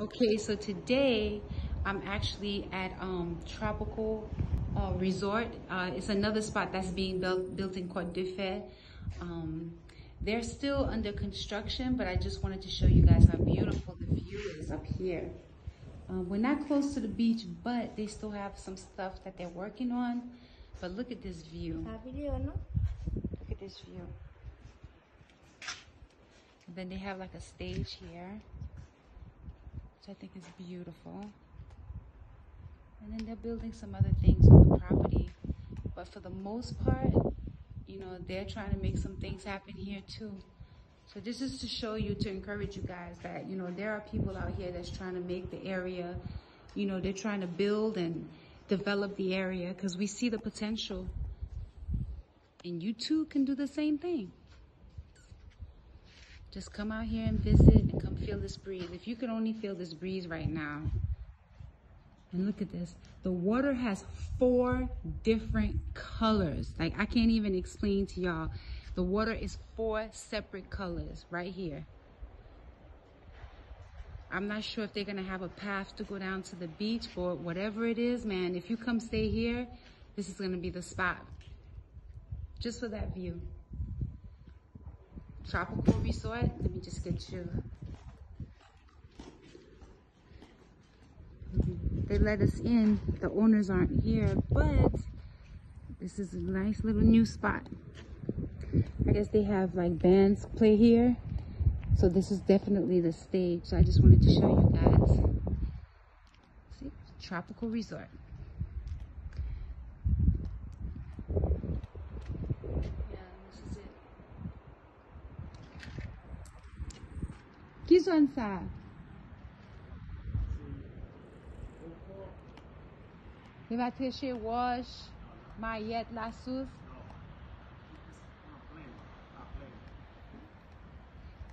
Okay, so today I'm actually at um, Tropical uh, Resort. Uh, it's another spot that's being built, built in Cotes De Fer. Um, they're still under construction, but I just wanted to show you guys how beautiful the view is up here. Um, we're not close to the beach, but they still have some stuff that they're working on. But look at this view. Look at this view. And then they have like a stage here, I think is beautiful. And then they're building some other things on the property. But for the most part, you know, they're trying to make some things happen here too. So this is to show you, to encourage you guys that, you know, there are people out here that's trying to make the area, you know, they're trying to build and develop the area because we see the potential. And you too can do the same thing. Just come out here and visit and come feel this breeze. If you could only feel this breeze right now. And look at this. The water has four different colors. Like I can't even explain to y'all. The water is four separate colors right here. I'm not sure if they're going to have a path to go down to the beach, or whatever it is, man, if you come stay here, this is going to be the spot. Just for that view tropical resort. Let me just get you. They let us in. The owners aren't here, but this is a nice little new spot. I guess they have like bands play here. So this is definitely the stage. So I just wanted to show you guys. See, tropical resort. Ki zon sa? Li va treche wash, sous?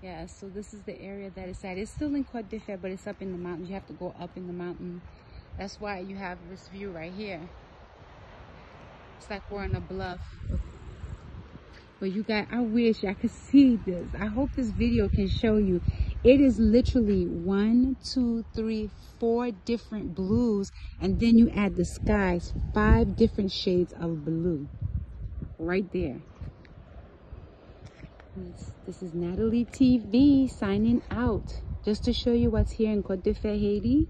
Yeah, so this is the area that it's at. It's still in Cotes De Fer, but it's up in the mountains. You have to go up in the mountain. That's why you have this view right here. It's like we're on a bluff. But you guys, I wish I could see this. I hope this video can show you. It is literally one, two, three, four different blues. And then you add the skies, five different shades of blue. Right there. This is Natalie TV signing out. Just to show you what's here in Cotes De Fer, Haiti.